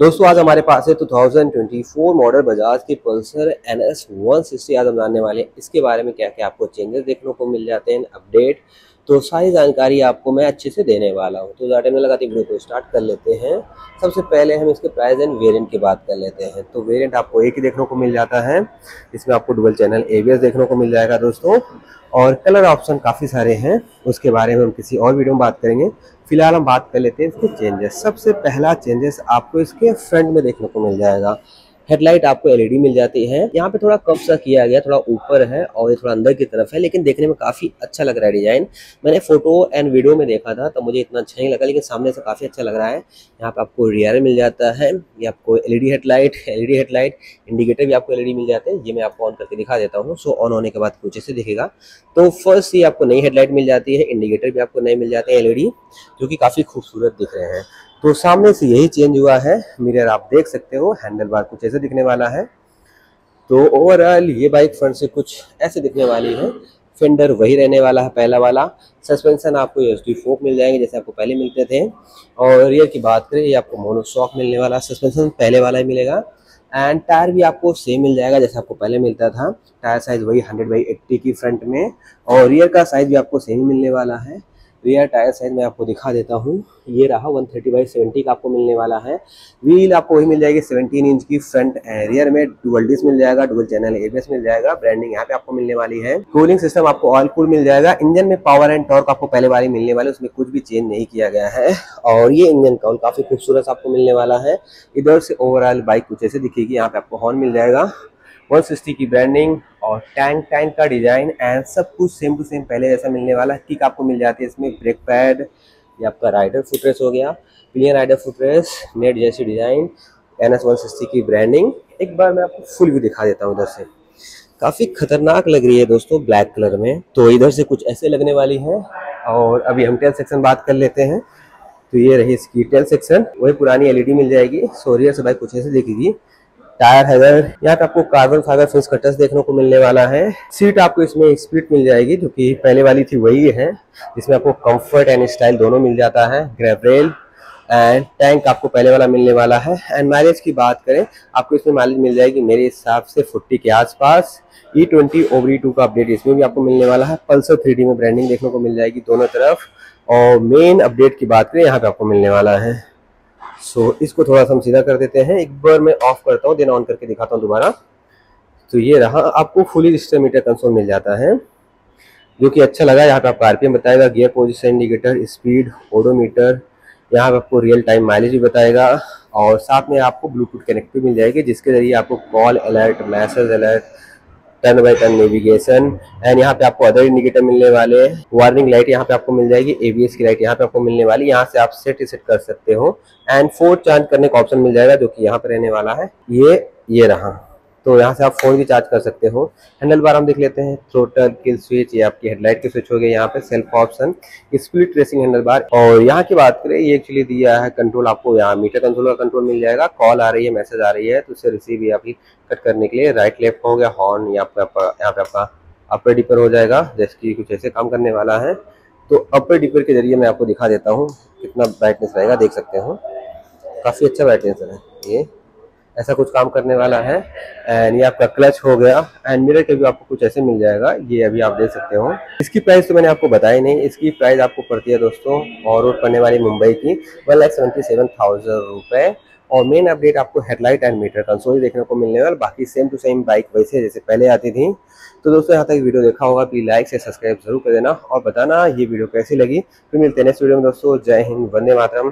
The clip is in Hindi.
दोस्तों, आज हमारे पास है 2024 मॉडल बजाज की Pulsar N S one sixty आज हम जानने वाले हैं। इसके बारे में क्या क्या आपको चेंजेस देखने को मिल जाते हैं अपडेट तो सारी जानकारी आपको मैं अच्छे से देने वाला हूँ। तो ज़्यादा में लगाती वीडियो को स्टार्ट कर लेते हैं। सबसे पहले हम इसके प्राइस एंड वेरिएंट की बात कर लेते हैं। तो वेरिएंट आपको एक ही देखने को मिल जाता है। इसमें आपको डुबल चैनल एवीएस देखने को मिल जाएगा दोस्तों। और कलर ऑप्शन काफ़ी सारे हैं। उसके बारे में हम किसी और वीडियो में बात करेंगे। फ़िलहाल हम बात कर लेते हैं इसके चेंजेस। सबसे पहला चेंजेस आपको इसके फ्रंट में देखने को मिल जाएगा। हेडलाइट आपको एलईडी मिल जाती है। यहाँ पे थोड़ा कम सा किया गया, थोड़ा ऊपर है और ये थोड़ा अंदर की तरफ़ है, लेकिन देखने में काफ़ी अच्छा लग रहा है डिज़ाइन। मैंने फ़ोटो एंड वीडियो में देखा था तो मुझे इतना अच्छा नहीं लगा, लेकिन सामने से काफ़ी अच्छा लग रहा है। यहाँ पे आपको रियर मिल जाता है, ये आपको LED headlight LED headlight, indicator भी आपको एलईडी मिल जाते हैं, ये मैं आपको ऑन करके दिखा देता हूँ सो ऑन होने के बाद कुछ ऐसे दिखेगा। तो फ़र्स्ट ये आपको नई हेडलाइट मिल जाती है, इंडिकेटर भी आपको नए मिल जाते हैं एलईडी, जो कि काफ़ी खूबसूरत दिख रहे हैं। तो सामने से यही चेंज हुआ है। मिरर आप देख सकते हो हैंडल बार कुछ ऐसे दिखने वाला है। तो ओवरऑल ये बाइक फ्रंट से कुछ ऐसे दिखने वाली है। फेंडर वही रहने वाला है, पहला वाला। सस्पेंशन आपको एस डी फोक मिल जाएँगे, जैसे आपको पहले मिलते थे। और रियर की बात करें, ये आपको मोनोशॉक मिलने वाला। सस्पेंशन पहले वाला ही मिलेगा। एंड टायर भी आपको सेम मिल जाएगा, जैसे आपको पहले मिलता था। टायर साइज़ वही हंड्रेड बाई एट्टी की फ्रंट में। और रियर का साइज़ भी आपको सेम मिलने वाला है। रियर टायर साइज़ मैं आपको दिखा देता हूँ। ये रहा 130 थर्टी बाई सेवेंटी का आपको मिलने वाला है। व्हील आपको वही मिल जाएगी 17 इंच की फ्रंट रियर में। डुअल डिस्क मिल जाएगा डुअल चैनल एबीएस मिल जाएगा। ब्रांडिंग यहाँ पे आपको मिलने वाली है। कूलिंग सिस्टम आपको ऑयल कूल मिल जाएगा। इंजन में पावर एंड टॉर्क आपको पहले वाली मिलने वाले उसमें कुछ भी चेंज नहीं किया गया है। और ये इंजन काउंट काफ़ी खूबसूरत आपको मिलने वाला है। इधर से ओवरऑल बाइक कुछ ऐसे दिखेगी। यहाँ पे आपको हॉर्न मिल जाएगा। 160 की ब्रांडिंग और टैंक टैंक का डिज़ाइन एंड सब कुछ सेम टू सेम पहले जैसा मिलने वाला है। किक आपको मिल जाती है इसमें। ब्रेक पैड ये आपका राइडर फुटरेस हो गया। प्लेन राइडर फुटरेस नेट जैसी design N S one sixty की ब्रांडिंग एक बार मैं आपको फुल भी दिखा देता हूँ इधर से। काफ़ी खतरनाक लग रही है दोस्तों ब्लैक कलर में। तो इधर से कुछ ऐसे लगने वाली है। और अभी हम टेल सेक्शन बात कर लेते हैं। तो ये रही इसकी टेल सेक्शन वही पुरानी एलईडी मिल जाएगी। सोरियर से भाई कुछ ऐसे दिखेगी टायर हैगर यहाँ पे आपको कार्बन फाइबर फेस कटर्स देखने को मिलने वाला है। सीट आपको इसमें स्प्लिट मिल जाएगी, जो कि पहले वाली थी, वही है। जिसमें आपको कंफर्ट एंड स्टाइल दोनों मिल जाता है। ग्रेवरेल एंड टैंक आपको पहले वाला मिलने वाला है। एंड माइलेज की बात करें, आपको इसमें माइलेज मिल जाएगी मेरे हिसाब से फोर्टी के आसपास। ई ट्वेंटी ओवरी टू का अपडेट इसमें भी आपको मिलने वाला है। पल्सर थ्री में ब्रांडिंग देखने को मिल जाएगी दोनों तरफ़। और मेन अपडेट की बात करें, यहाँ पे आपको मिलने वाला है। सो so, इसको थोड़ा सा हम सीधा कर देते हैं। एक बार मैं ऑफ़ करता हूँ देन ऑन करके दिखाता हूँ दोबारा। तो ये रहा आपको फुली रजिस्टर मीटर कंसोल मिल जाता है जो कि अच्छा लगा। यहाँ पे आपका आरपीएम बताएगा gear position indicator speed odometer यहाँ पे आपको रियल टाइम माइलेज भी बताएगा। और साथ में आपको ब्लूटूथ कनेक्ट भी मिल जाएगी जिसके ज़रिए आपको call alert message alert turn by turn navigation and यहाँ पे आपको अदर इंडिकेटर मिलने वाले हैं। वार्निंग लाइट यहाँ पे आपको मिल जाएगी एबीएस की लाइट यहाँ पे आपको मिलने वाली यहाँ से आप सेट सेट कर सकते हो। एंड फोर्थ चार्ज करने का ऑप्शन मिल जाएगा जो कि यहाँ पे रहने वाला है। ये ये रहा। तो यहाँ से आप फ़ोन भी चार्ज कर सकते हो। हैंडल बार हम देख लेते हैं थ्रोटल किल स्विच, ये आपकी हेडलाइट के स्विच हो गए यहाँ पे, self option split racing handle bar. और यहाँ की बात करें, ये एक्चुअली दिया है कंट्रोल आपको यहाँ मीटर कंट्रोल का कंट्रोल मिल जाएगा कॉल आ रही है मैसेज आ रही है तो उसे रिसीव या फिर कट करने के लिए राइट लेफ़्ट हो गया हॉर्न यहाँ पे यहाँ पे आपका अपर डिपर हो जाएगा, जैसे कि कुछ ऐसे काम करने वाला है। तो अपर डिपर के ज़रिए मैं आपको दिखा देता हूँ, कितना ब्राइटनेस रहेगा, देख सकते हो। काफ़ी अच्छा ब्राइटनेस है ये। ऐसा कुछ काम करने वाला है। एंड ये आपका क्लच हो गया। एंड मिरर के भी आपको कुछ ऐसे मिल जाएगा। ये अभी आप देख सकते हो। इसकी प्राइस तो मैंने आपको बताया नहीं। इसकी प्राइस आपको पड़ती है दोस्तों, और रोड पड़ने वाली मुंबई की one lakh seventy seven thousand रुपए। और मेन अपडेट आपको हेडलाइट एंड मीटर कंसोल देखने को मिलने वाला। बाकी सेम टू सेम बाइक वैसे जैसे पहले आती थी। तो दोस्तों, यहाँ तक वीडियो देखा होगा। प्लीज़ लाइक से सब्सक्राइब ज़रूर कर देना। और बताना ये वीडियो कैसी लगी। फिर मिलते हैं नेक्स्ट वीडियो में दोस्तों। जय हिंद, वंदे मातरम।